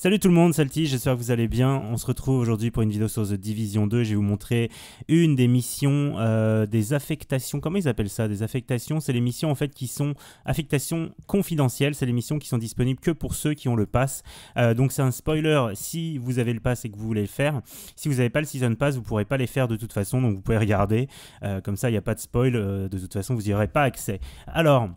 Salut tout le monde, Salty, j'espère que vous allez bien. On se retrouve aujourd'hui pour une vidéo sur The Division 2. Je vais vous montrer une des missions euh, des affectations. Comment ils appellent ça Des affectations, c'est les missions en fait qui sont affectations confidentielles. C'est les missions qui sont disponibles que pour ceux qui ont le pass. Euh, donc c'est un spoiler si vous avez le pass et que vous voulez le faire. Si vous n'avez pas le Season Pass, vous ne pourrez pas les faire de toute façon. Donc vous pouvez regarder. Euh, comme ça, il n'y a pas de spoil. de toute façon, vous n'y aurez pas accès. Alors...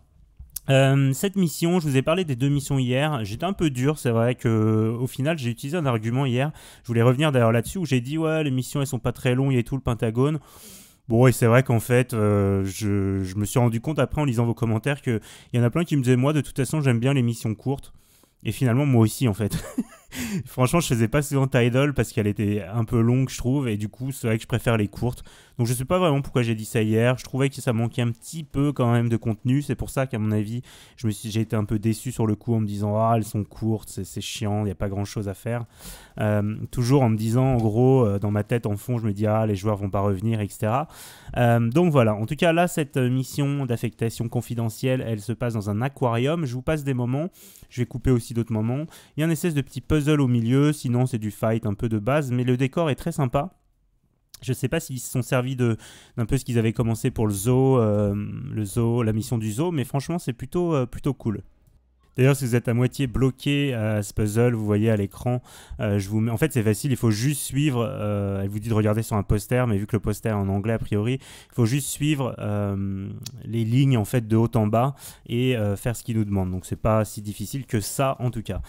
Euh, cette mission, je vous ai parlé des deux missions hier. J'étais un peu dur, c'est vrai que au final j'ai utilisé un argument hier. Je voulais revenir d'ailleurs là-dessus où j'ai dit ouais les missions elles sont pas très longues et tout le Pentagone. Bon, et c'est vrai qu'en fait, euh, je, je, me suis rendu compte après en lisant vos commentaires qu'il y en a plein qui me disaient moi de toute façon j'aime bien les missions courtes. Et finalement moi aussi en fait. Franchement, je faisais pas souvent Tidal parce qu'elle était un peu longue, je trouve, et du coup, c'est vrai que je préfère les courtes. Donc, je sais pas vraiment pourquoi j'ai dit ça hier. Je trouvais que ça manquait un petit peu quand même de contenu. C'est pour ça qu'à mon avis, je me suis, j'ai été un peu déçu sur le coup en me disant ah elles sont courtes, c'est, chiant, il n'y a pas grand chose à faire. Euh, toujours en me disant, en gros, euh, dans ma tête en fond, je me dis ah les joueurs vont pas revenir, etc. Euh, donc voilà. En tout cas, là, cette mission d'affectation confidentielle, elle se passe dans un aquarium. Je vous passe des moments. Je vais couper aussi d'autres moments. Il y a un espèce de petit puzzle au milieu, sinon c'est du fight un peu de base, mais le décor est très sympa. Je sais pas s'ils se sont servis d'un peu ce qu'ils avaient commencé pour le zoo, euh, le zoo, la mission du zoo, mais franchement c'est plutôt, euh, plutôt cool. D'ailleurs, si vous êtes à moitié bloqué à ce puzzle, vous voyez à l'écran, euh, en fait c'est facile, il faut juste suivre, euh, elle vous dit de regarder sur un poster, mais vu que le poster est en anglais a priori, il faut juste suivre euh, les lignes en fait de haut en bas et faire ce qu'il nous demande. Donc c'est pas si difficile que ça en tout cas.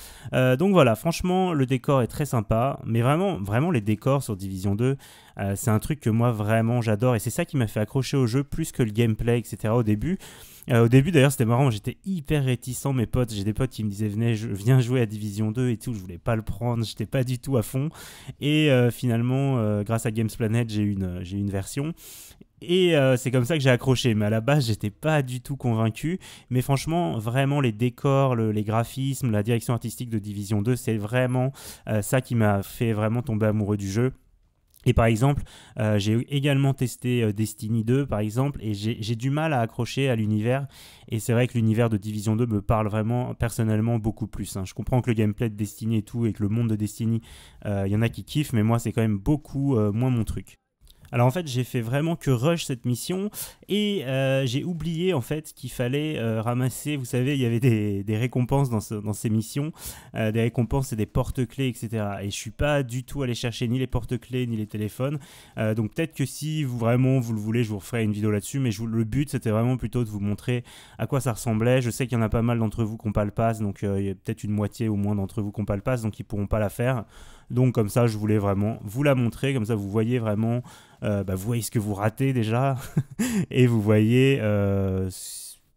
donc voilà, franchement le décor est très sympa, mais vraiment, vraiment les décors sur Division 2, c'est un truc que moi vraiment j'adore et c'est ça qui m'a fait accrocher au jeu plus que le gameplay, etc. au début. Euh, au début d'ailleurs c'était marrant, j'étais hyper réticent mes potes, j'ai des potes qui me disaient venez, je viens jouer à Division 2 et tout, je voulais pas le prendre, j'étais pas du tout à fond et euh, finalement euh, grâce à Games Planet j'ai une une version et c'est comme ça que j'ai accroché. Mais à la base, j'étais pas du tout convaincu. Mais franchement, vraiment, les décors, les graphismes, la direction artistique de Division 2, c'est vraiment ça qui m'a fait vraiment tomber amoureux du jeu. Et par exemple, euh, j'ai également testé euh, Destiny 2, par exemple, et j'ai du mal à accrocher à l'univers. Et c'est vrai que l'univers de Division 2 me parle vraiment personnellement beaucoup plus. Hein. Je comprends que le gameplay de Destiny et tout, et que le monde de Destiny, il euh, y en a qui kiffent, mais moi, c'est quand même beaucoup moins mon truc. Alors en fait, j'ai fait vraiment que rush cette mission et euh, j'ai oublié en fait qu'il fallait euh, ramasser, vous savez, il y avait des, récompenses dans, ces missions, euh, des récompenses et des porte-clés, etc. Et je suis pas du tout allé chercher ni les porte-clés ni les téléphones. donc peut-être que si vous vraiment vous le voulez, je vous referai une vidéo là-dessus, mais le but c'était vraiment plutôt de vous montrer à quoi ça ressemblait. Je sais qu'il y en a pas mal d'entre vous qui n'ont pas le pass, donc il y a peut-être une moitié au moins d'entre vous qui n'ont pas le pass, donc ils pourront pas la faire. Donc comme ça, je voulais vraiment vous la montrer, comme ça vous voyez vraiment, euh, bah, vous voyez ce que vous ratez déjà, et vous voyez, euh,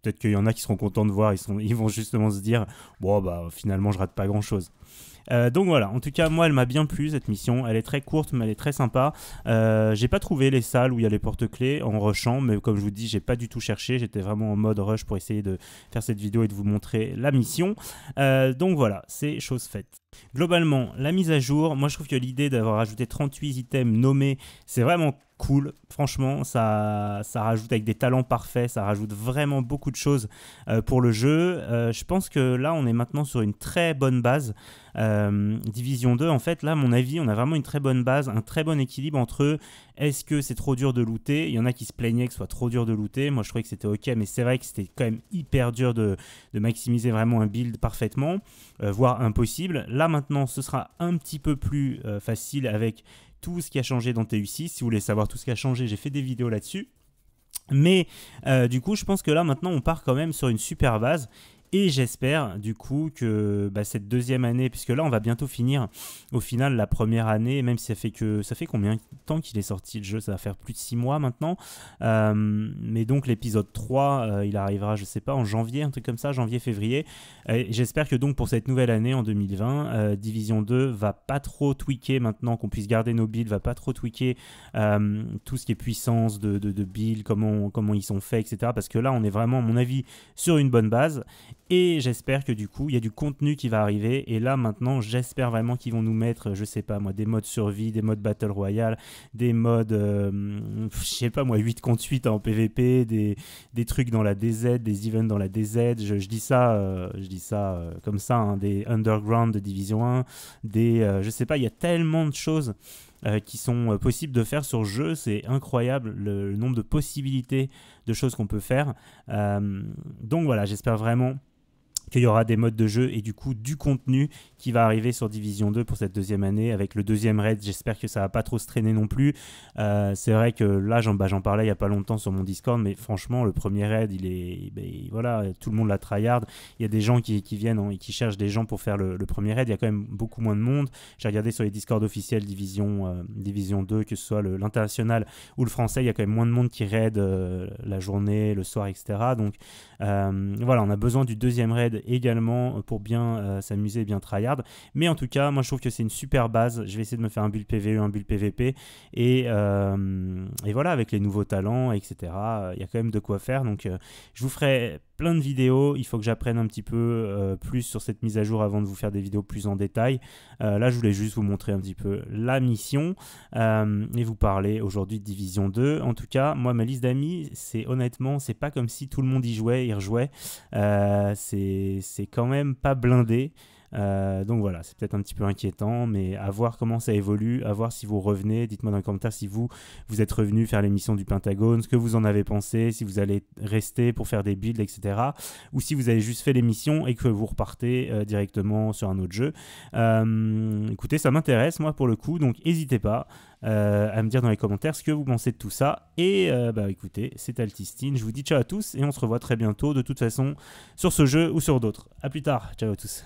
peut-être qu'il y en a qui seront contents de voir, ils, ils vont justement se dire, bon bah finalement je rate pas grand-chose. Euh, donc voilà, en tout cas, moi, elle m'a bien plu cette mission. Elle est très courte, mais elle est très sympa. Euh, j'ai pas trouvé les salles où il y a les porte-clés en rushant, mais comme je vous dis, j'ai pas du tout cherché. J'étais vraiment en mode rush pour essayer de faire cette vidéo et de vous montrer la mission. Euh, donc voilà, c'est chose faite. Globalement, la mise à jour, moi je trouve que l'idée d'avoir ajouté 38 items nommés, c'est vraiment cool. Franchement, ça, rajoute avec des talents parfaits, ça rajoute vraiment beaucoup de choses euh, pour le jeu. Euh, je pense que là, on est maintenant sur une très bonne base. Euh, Division 2, en fait, là, à mon avis, on a vraiment une très bonne base, un très bon équilibre entre est-ce que c'est trop dur de looter? Il y en a qui se plaignaient que ce soit trop dur de looter. Moi, je trouvais que c'était ok, mais c'est vrai que c'était quand même hyper dur de, de, maximiser vraiment un build parfaitement, voire impossible. Là, maintenant, ce sera un petit peu plus facile avec ce qui a changé dans TU6. Si vous voulez savoir tout ce qui a changé, j'ai fait des vidéos là-dessus. Mais euh, du coup, je pense que là maintenant, on part quand même sur une super base. Et j'espère du coup que bah, cette deuxième année, puisque là on va bientôt finir au final la première année, même si ça fait que ça fait combien de temps qu'il est sorti le jeu, ça va faire plus de 6 mois maintenant. Euh, mais donc l'épisode 3, euh, il arrivera, je sais pas, en janvier, un truc comme ça, janvier-février. J'espère que donc pour cette nouvelle année en 2020, euh, Division 2 va pas trop tweaker maintenant, qu'on puisse garder nos builds, va pas trop tweaker tout ce qui est puissance de, de, de build, comment, comment ils sont faits, etc. Parce que là on est vraiment, à mon avis, sur une bonne base. Et j'espère que du coup, il y a du contenu qui va arriver. Et là, maintenant, j'espère vraiment qu'ils vont nous mettre, je sais pas moi, des modes survie, des modes Battle Royale, des modes, euh, je sais pas moi, 8 contre 8 en PvP, des, des trucs dans la DZ, des events dans la DZ. Je, dis ça, euh, je dis ça euh, comme ça, hein, des underground de Division 1, des, je sais pas, il y a tellement de choses. Qui sont possibles de faire sur jeu. C'est incroyable le, le, nombre de possibilités de choses qu'on peut faire. donc voilà, j'espère vraiment qu'il y aura des modes de jeu et du coup du contenu qui va arriver sur Division 2 pour cette deuxième année avec le deuxième raid. J'espère que ça va pas trop se traîner non plus. Euh, c'est vrai que là, j'en bah, parlais il y a pas longtemps sur mon Discord, mais franchement, le premier raid, il est, voilà, tout le monde l'a tryhard. Il y a des gens qui, viennent et qui cherchent des gens pour faire le, premier raid. Il y a quand même beaucoup moins de monde. J'ai regardé sur les Discord officiels Division, euh, Division 2, que ce soit l'international ou le français, il y a quand même moins de monde qui raid euh, la journée, le soir, etc. Donc voilà, on a besoin du deuxième raid également pour bien euh, s'amuser et bien tryhard. Mais en tout cas, moi je trouve que c'est une super base. Je vais essayer de me faire un build PVE, un build PVP. Et, euh, et voilà, avec les nouveaux talents, etc. Il y a quand même de quoi faire. Donc euh, je vous ferai plein de vidéos. Il faut que j'apprenne un petit peu euh, plus sur cette mise à jour avant de vous faire des vidéos plus en détail. Euh, là, je voulais juste vous montrer un petit peu la mission euh, et vous parler aujourd'hui de Division 2. En tout cas, moi, ma liste d'amis, c'est honnêtement, c'est pas comme si tout le monde y jouait, y rejouait. c'est quand même pas blindé. Euh, donc voilà, c'est peut-être un petit peu inquiétant, mais à voir comment ça évolue, à voir si vous revenez. Dites-moi dans les commentaires si vous, vous êtes revenu faire l'émission du Pentagone, ce que vous en avez pensé, si vous allez rester pour faire des builds, etc. Ou si vous avez juste fait l'émission et que vous repartez euh, directement sur un autre jeu. Euh, écoutez, ça m'intéresse, moi, pour le coup, donc n'hésitez pas. à me dire dans les commentaires ce que vous pensez de tout ça. Et bah écoutez, c'est Altistine. Je vous dis ciao à tous et on se revoit très bientôt de toute façon sur ce jeu ou sur d'autres. A plus tard. Ciao à tous.